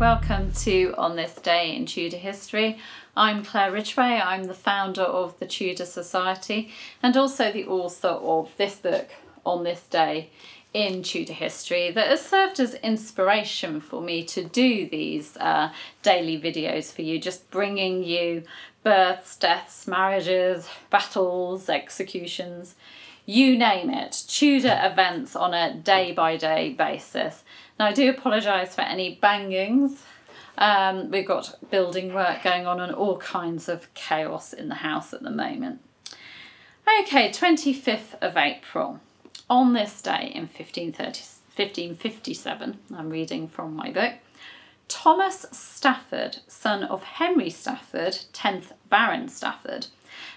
welcome to On This Day in Tudor History. I'm Claire Ridgway, I'm the founder of the Tudor Society and also the author of this book, On This Day in Tudor History, that has served as inspiration for me to do these uh, daily videos for you, just bringing you births, deaths, marriages, battles, executions, you name it, Tudor events on a day by day basis. Now I do apologise for any bangings. Um, we've got building work going on and all kinds of chaos in the house at the moment. Okay, 25th of April. On this day in 1557, I'm reading from my book, Thomas Stafford, son of Henry Stafford, 10th Baron Stafford,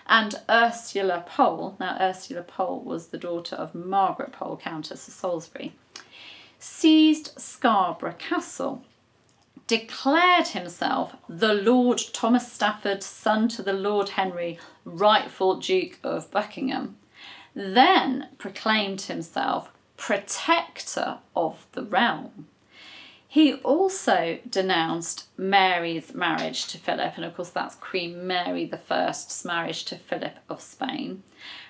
and Ursula Pole, now Ursula Pole was the daughter of Margaret Pole, Countess of Salisbury, seized Scarborough Castle, declared himself the Lord Thomas Stafford, son to the Lord Henry, rightful Duke of Buckingham, then proclaimed himself protector of the realm. He also denounced Mary's marriage to Philip, and of course that's Queen Mary I's marriage to Philip of Spain,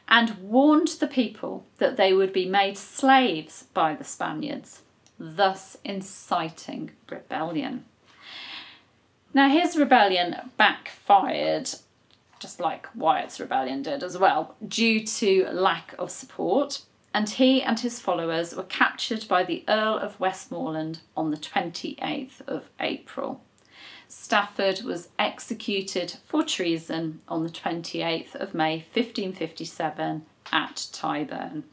and warned the people that they would be made slaves by the Spaniards, thus inciting rebellion. Now his rebellion backfired just like Wyatt's rebellion did as well, due to lack of support and he and his followers were captured by the Earl of Westmorland on the 28th of April. Stafford was executed for treason on the 28th of May 1557 at Tyburn.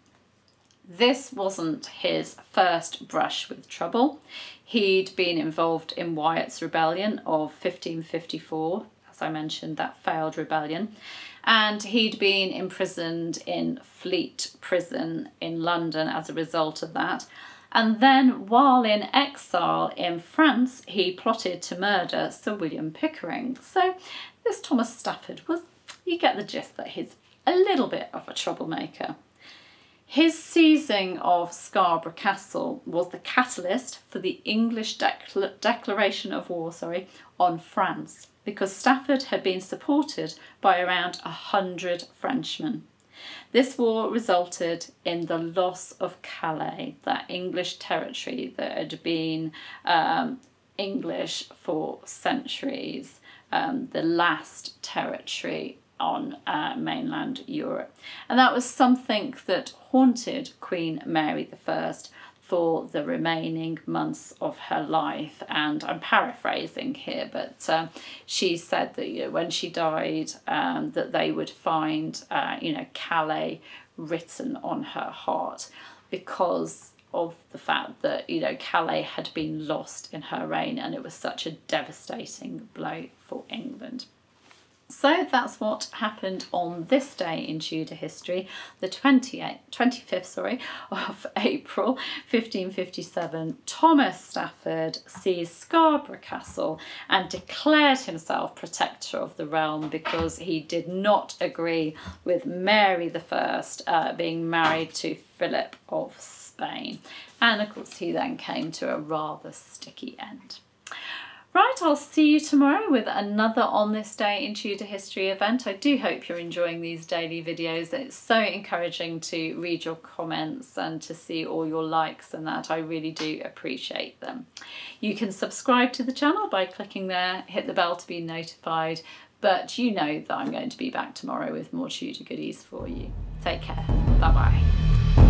This wasn't his first brush with trouble. He'd been involved in Wyatt's rebellion of 1554, as I mentioned, that failed rebellion, and he'd been imprisoned in Fleet Prison in London as a result of that. And then, while in exile in France, he plotted to murder Sir William Pickering. So, this Thomas Stafford was, you get the gist that he's a little bit of a troublemaker. His seizing of Scarborough Castle was the catalyst for the English declaration of war sorry, on France because Stafford had been supported by around a hundred Frenchmen. This war resulted in the loss of Calais, that English territory that had been um, English for centuries, um, the last territory on uh, mainland Europe. And that was something that haunted Queen Mary I for the remaining months of her life. And I'm paraphrasing here, but uh, she said that you know, when she died, um, that they would find, uh, you know, Calais written on her heart because of the fact that you know Calais had been lost in her reign and it was such a devastating blow for England. So that's what happened on this day in Tudor history, the 28th, 25th sorry, of April 1557. Thomas Stafford seized Scarborough Castle and declared himself protector of the realm because he did not agree with Mary I uh, being married to Philip of Spain. And of course he then came to a rather sticky end. Right, I'll see you tomorrow with another On This Day in Tudor History event. I do hope you're enjoying these daily videos. It's so encouraging to read your comments and to see all your likes and that. I really do appreciate them. You can subscribe to the channel by clicking there, hit the bell to be notified, but you know that I'm going to be back tomorrow with more Tudor goodies for you. Take care. Bye-bye.